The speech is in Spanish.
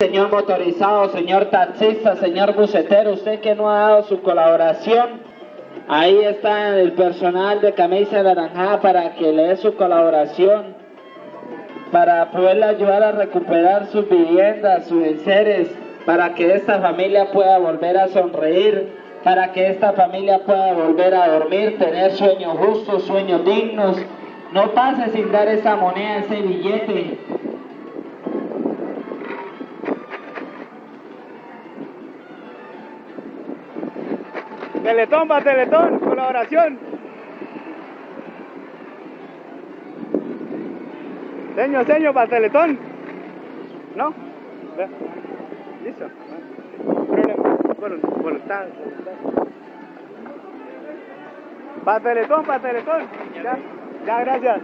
señor motorizado, señor taxista, señor bucetero, usted que no ha dado su colaboración, ahí está el personal de Camisa Naranja para que le dé su colaboración, para poderle ayudar a recuperar sus viviendas, sus enseres, para que esta familia pueda volver a sonreír, para que esta familia pueda volver a dormir, tener sueños justos, sueños dignos. No pase sin dar esa moneda, ese billete. Teletón, va Teletón, colaboración. Señor, señor, para Teletón. ¿No? Listo. Problema. Vol- Voluntad. Para Teletón, para Teletón. Ya, ya, gracias.